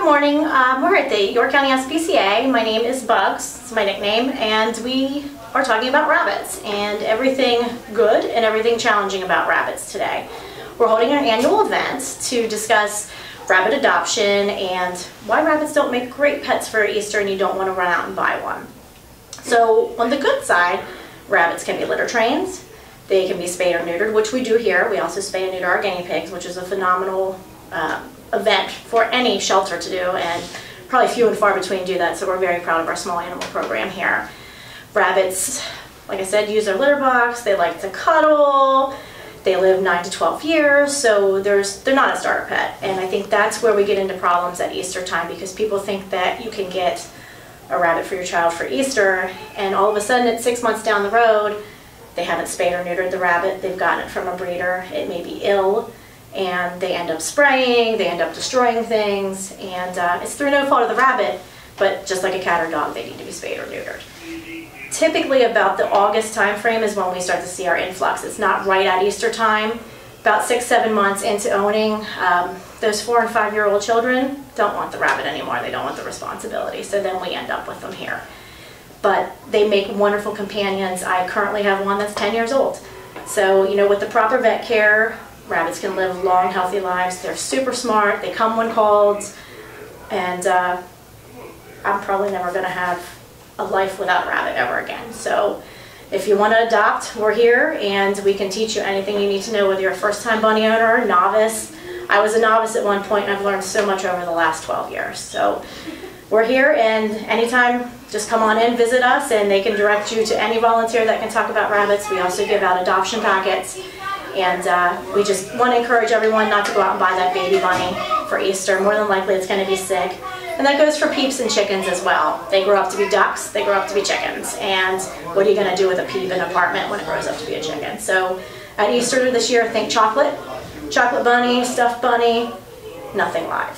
Good morning. Um, we're at the York County SPCA. My name is Bugs. It's my nickname, and we are talking about rabbits and everything good and everything challenging about rabbits today. We're holding an annual event to discuss rabbit adoption and why rabbits don't make great pets for Easter and you don't want to run out and buy one. So on the good side, rabbits can be litter trained. They can be spayed or neutered, which we do here. We also spay and neuter our guinea pigs, which is a phenomenal uh, event for any shelter to do, and probably few and far between do that, so we're very proud of our small animal program here. Rabbits, like I said, use their litter box, they like to cuddle, they live 9 to 12 years, so there's they're not a starter pet. And I think that's where we get into problems at Easter time because people think that you can get a rabbit for your child for Easter, and all of a sudden it's six months down the road, they haven't spayed or neutered the rabbit, they've gotten it from a breeder, it may be ill, and they end up spraying, they end up destroying things, and uh, it's through no fault of the rabbit, but just like a cat or dog, they need to be spayed or neutered. Typically about the August time frame is when we start to see our influx. It's not right at Easter time. About six, seven months into owning, um, those four and five year old children don't want the rabbit anymore. They don't want the responsibility. So then we end up with them here. But they make wonderful companions. I currently have one that's 10 years old. So, you know, with the proper vet care, Rabbits can live long, healthy lives. They're super smart. They come when called. And uh, I'm probably never going to have a life without a rabbit ever again. So if you want to adopt, we're here and we can teach you anything you need to know whether you're a first-time bunny owner, or novice. I was a novice at one point and I've learned so much over the last 12 years. So we're here and anytime just come on in, visit us and they can direct you to any volunteer that can talk about rabbits. We also give out adoption packets and uh, we just want to encourage everyone not to go out and buy that baby bunny for Easter. More than likely it's going to be sick. And that goes for peeps and chickens as well. They grow up to be ducks, they grow up to be chickens. And what are you going to do with a peep in an apartment when it grows up to be a chicken? So at Easter this year, think chocolate. Chocolate bunny, stuffed bunny, nothing live.